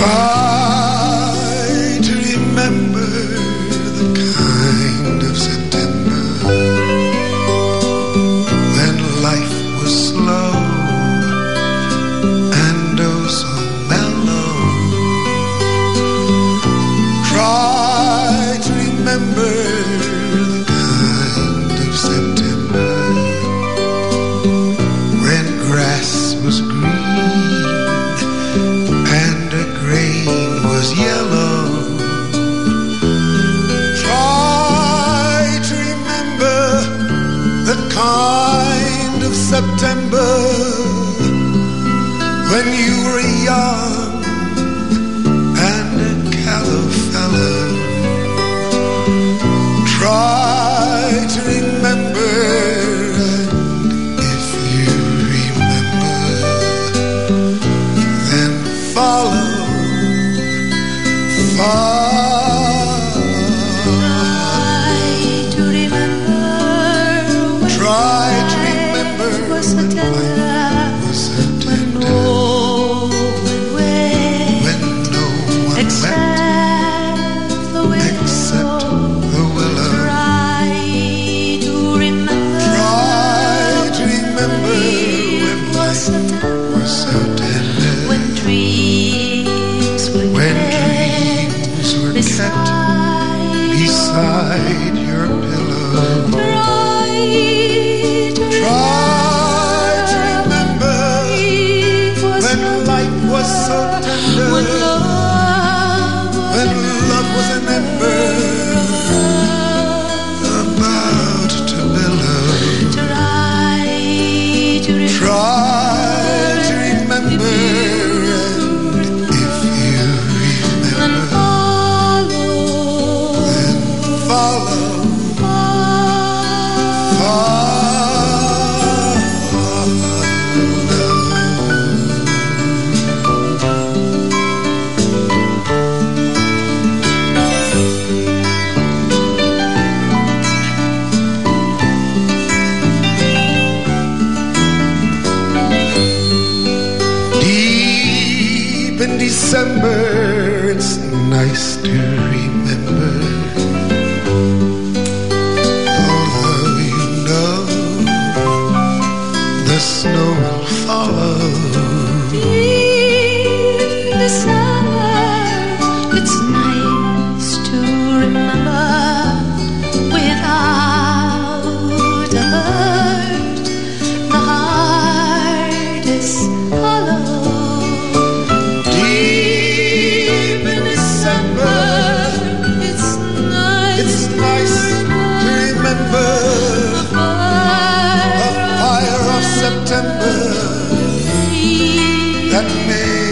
Ah. kind of September when you were young and a callow fellow. Try to remember, and if you remember, then follow. follow tide December, it's nice to remember. Although you know the snow will follow. remember that made